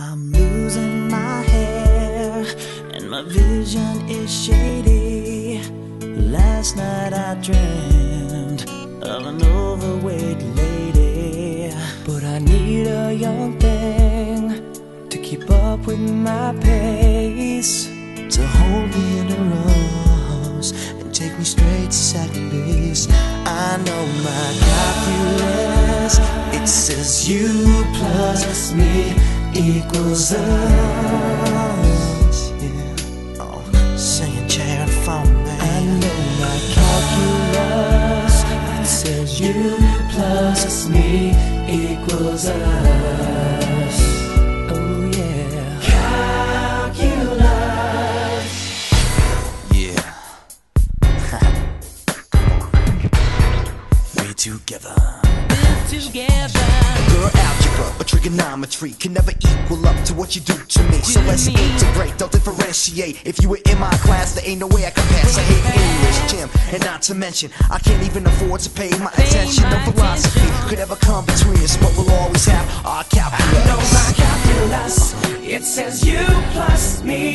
I'm losing my hair and my vision is shady. Last night I dreamed of an overweight lady. But I need a young thing to keep up with my pace. To hold me in her arms and take me straight to second base. I know my calculus, it says you plus me equals us. Yeah. Oh, singing chair phone, man. I know my calculus. Says you plus me equals us. Together. together. Girl, algebra or trigonometry can never equal up to what you do to me. So let's me. integrate, don't differentiate. If you were in my class, there ain't no way I can pass. I hate English, gym, and not to mention, I can't even afford to pay my Pay attention. my No philosophy attention. could ever come between us, but we'll always have our calculus. I know my calculus. It says you plus me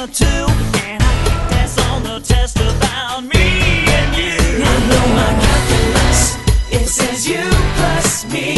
and I on the test about me and you. I know my calculus. It says you plus me